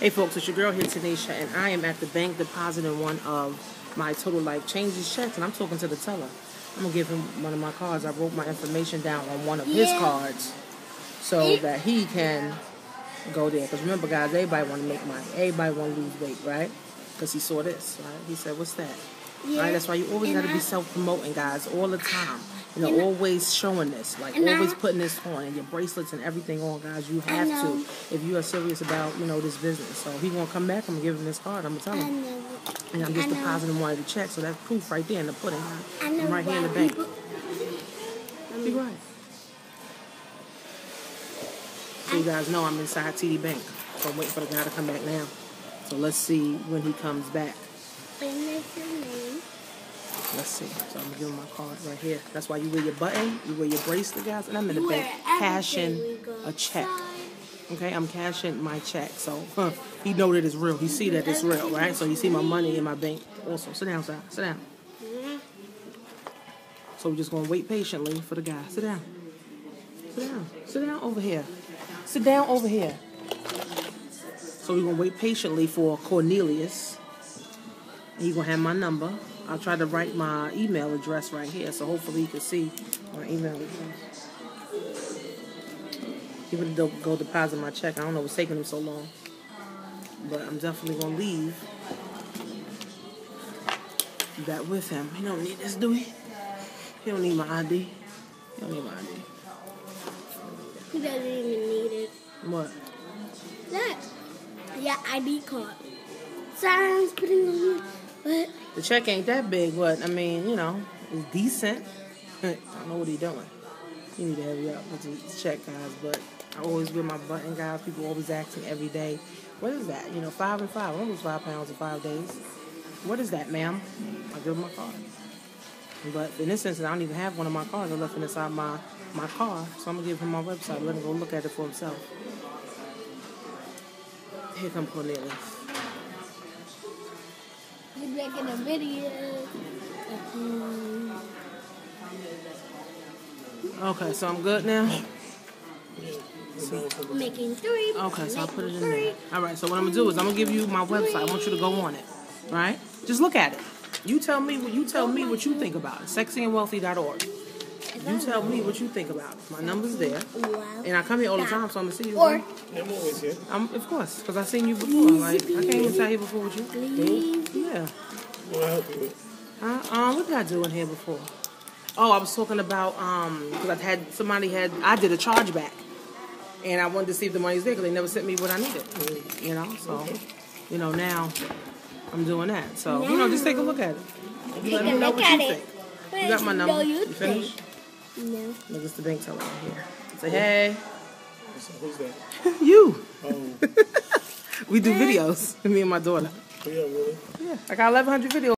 Hey folks, it's your girl here, Tanisha, and I am at the bank depositing one of my Total Life Changes checks, and I'm talking to the teller. I'm gonna give him one of my cards. I wrote my information down on one of his cards so It- that he can go there. Because remember, guys, everybody want to make money. Everybody want to lose weight, right? Because he saw this, right? He said, "What's that?" Yeah. Right? That's why you always got to be self-promoting, guys, all the time. You know, And always showing this, like And I- always putting this on, and your bracelets and everything on, guys. You have to if you are serious about you know this business. So he gonna come back. I'm gonna give him this card. I'm gonna tell him, and I'm just I depositing one of the checks. So that's proof right there in the pudding. I'm right here in the bank. Be right. So you guys know I'm inside TD Bank. So I'm waiting for the guy to come back now. So let's see when he comes back. Let's see. So I'm gonna give him my card right here. That's why you wear your button, you wear your bracelet, guys, and I'm in the You bank cashing everything we go a check. Okay, I'm cashing my check. So huh, he know that it's real. He see that it's real, right? So he see my money in my bank. Also, sit down, sir. Sit down. So we're just gonna wait patiently for the guy. Sit down. Sit down. Sit down over here. Sit down over here. So we're gonna wait patiently for Cornelius. He's gonna have my number. I'll try to write my email address right here, so hopefully you can see my email address. He would go deposit my check. I don't know what's taking him so long, but I'm definitely gonna leave that with him. He don't need this, do he? He don't need my ID. He don't need my ID. He doesn't even need it. What? Look. Yeah, ID card. Sounds putting on but The check ain't that big, but I mean, you know, it's decent. I don't know what he doing. You need to hurry up with the check, guys. But I always wear my button, guys. People always asking every day, what is that? You know, five and five. I lose five pounds in five days. What is that, ma'am? I give him my card. But in this instance, I don't even have one of my cards. I left it inside my, my car. So I'm going to give him my website. Let him go look at it for himself. Here come Cornelius. He's making a video. Um, okay, so I'm good now? Making three. Okay, so I'll put it in three. there. All right, so what I'm gonna do is I'm gonna give you my website. I want you to go on it. Right? Just look at it. You tell me what you tell me what you think about it. Sexyandwealthy.org. You tell me what you think about it. My number's there, and I come here all the time, so I'm gonna see you. Or I'm always here. I'm, of course, because I've seen you before. Like I came inside here before with you. please. Yeah. What I with? Uh, um, what did I do in here before? Oh, I was talking about um, because I had somebody had I did a chargeback, and I wanted to see if the money's there because they never sent me what I needed. You know, so you know now I'm doing that. So you know, just take a look at it. Take Let a me know what at you it. think. You got my number. No, you You finished? No. Look, it's the bank teller right here. Say hey, So who's that? you. Oh, We do videos. Me and my daughter. yeah, really? I got 1,100 videos.